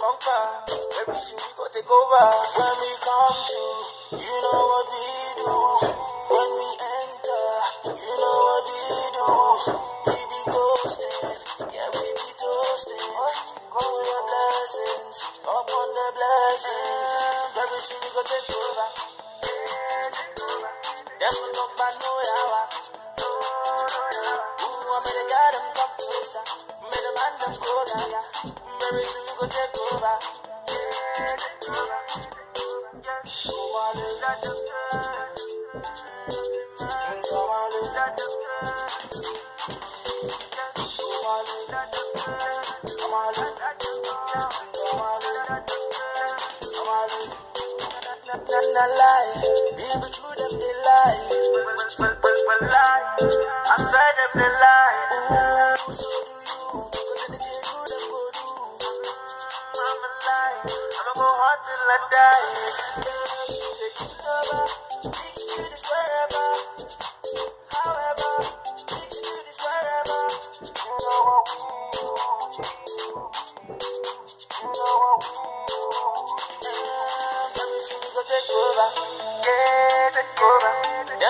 Conquer, every shit we go take. When we come through, you know what we Baby, should be go take over. Them go come no yawa. Ooh, I made a guy them come closer. Made a man them go gaga. Baby, she be go take over. So I live. Come on, not, not, not lie, lie. I said them they lie. You. I'ma go hard till I die.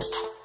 you.